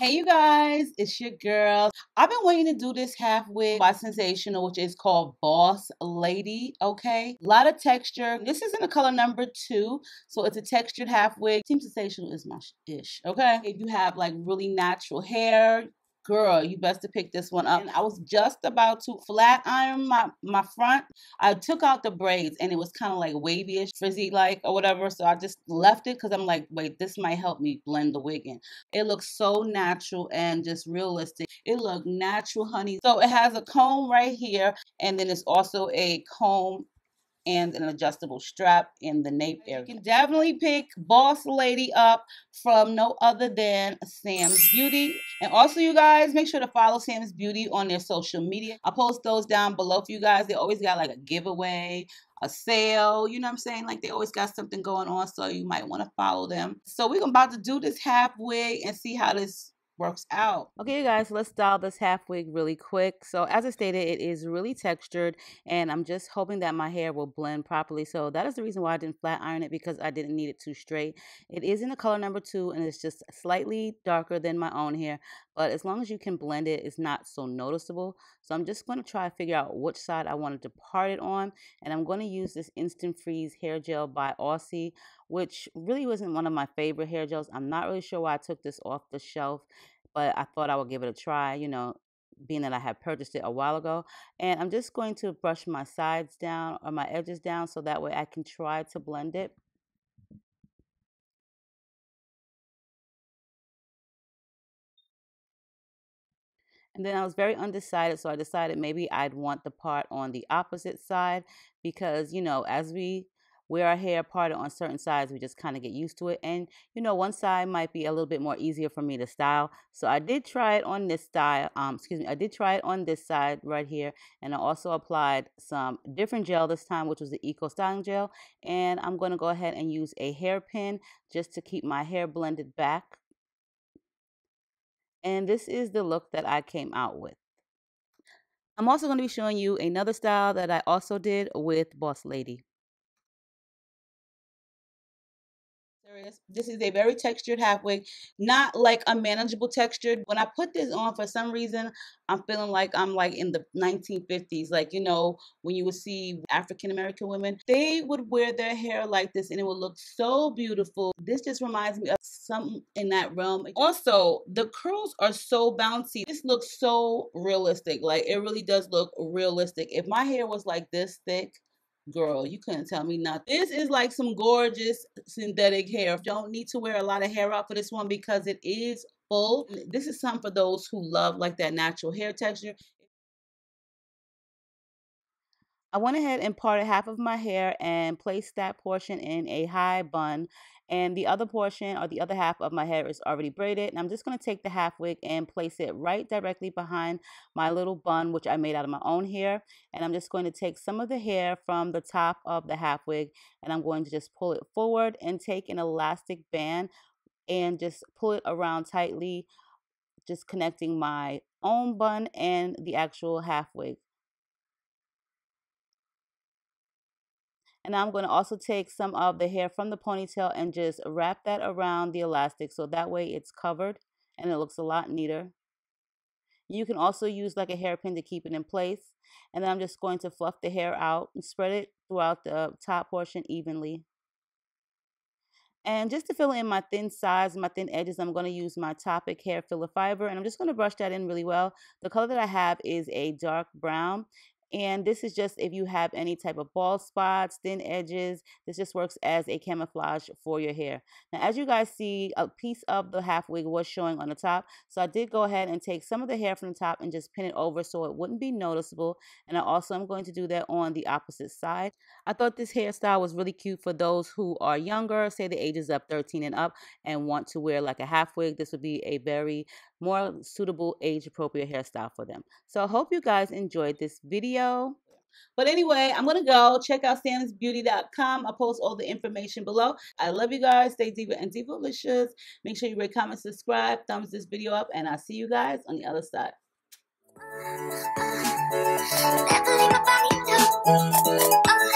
Hey you guys, it's your girl. I've been waiting to do this half wig by Sensationnel, which is called Boss Lady, okay? A lot of texture. This is in the color number two, so it's a textured half wig. Team Sensationnel is my ish, okay? If you have like really natural hair, girl, you best to pick this one up. And I was just about to flat iron my, my front. I took out the braids and it was kind of like wavy-ish, frizzy-like or whatever. So I just left it because I'm like, wait, this might help me blend the wig in. It looks so natural and just realistic. It looked natural, honey. So it has a comb right here and then it's also a comb and an adjustable strap in the nape area. You can definitely pick Boss Lady up from no other than Sam's Beauty. And also, you guys, make sure to follow Sam's Beauty on their social media. I'll post those down below for you guys. They always got like a giveaway, a sale, you know what I'm saying? Like they always got something going on, so you might want to follow them. So we're about to do this half wig and see how this works out. Okay, you guys, let's style this half wig really quick. So as I stated, it is really textured and I'm just hoping that my hair will blend properly. So that is the reason why I didn't flat iron it because I didn't need it too straight. It is in the color number two and it's just slightly darker than my own hair. But as long as you can blend it, it's not so noticeable. So I'm just going to try to figure out which side I wanted to part it on. And I'm going to use this Instant Freeze hair gel by Aussie, which really wasn't one of my favorite hair gels. I'm not really sure why I took this off the shelf, but I thought I would give it a try, you know, being that I had purchased it a while ago. And I'm just going to brush my sides down or my edges down so that way I can try to blend it. And then I was very undecided, so I decided maybe I'd want the part on the opposite side because, you know, as we wear our hair parted on certain sides, we just kind of get used to it. And, you know, one side might be a little bit more easier for me to style. So I did try it on this style, um, excuse me, I did try it on this side right here. And I also applied some different gel this time, which was the Eco Styling Gel. And I'm going to go ahead and use a hairpin just to keep my hair blended back and this is the look that I came out with. I'm also going to be showing you another style that I also did with Boss Lady. This is a very textured half wig, not like a manageable texture. When I put this on, for some reason, I'm feeling like I'm like in the 1950s. Like, you know, when you would see African American women, they would wear their hair like this and it would look so beautiful. This just reminds me of something in that realm. Also, the curls are so bouncy. This looks so realistic. Like, it really does look realistic. If my hair was like this thick, girl, you couldn't tell me nothing. This is like some gorgeous synthetic hair. Don't need to wear a lot of hair out for this one because it is full. This is something for those who love like that natural hair texture. I went ahead and parted half of my hair and placed that portion in a high bun. And the other portion or the other half of my hair is already braided. And I'm just going to take the half wig and place it right directly behind my little bun, which I made out of my own hair. And I'm just going to take some of the hair from the top of the half wig and I'm going to just pull it forward and take an elastic band and just pull it around tightly, just connecting my own bun and the actual half wig. And I'm going to also take some of the hair from the ponytail and just wrap that around the elastic so that way it's covered and it looks a lot neater. You can also use like a hairpin to keep it in place. And then I'm just going to fluff the hair out and spread it throughout the top portion evenly. And just to fill in my thin sides, my thin edges, I'm going to use my Toppik hair filler fiber. And I'm just going to brush that in really well. The color that I have is a dark brown. And this is just if you have any type of bald spots, thin edges, this just works as a camouflage for your hair. Now, as you guys see, a piece of the half wig was showing on the top. So I did go ahead and take some of the hair from the top and just pin it over so it wouldn't be noticeable. And I also am going to do that on the opposite side. I thought this hairstyle was really cute for those who are younger, say the ages of 13 and up, and want to wear like a half wig. This would be a very more suitable age appropriate hairstyle for them. So I hope you guys enjoyed this video. But anyway, I'm going to go check out samsbeauty.com. I'll post all the information below. I love you guys. Stay diva and divalicious. Make sure you rate, comment, subscribe, thumbs this video up, and I'll see you guys on the other side. Uh,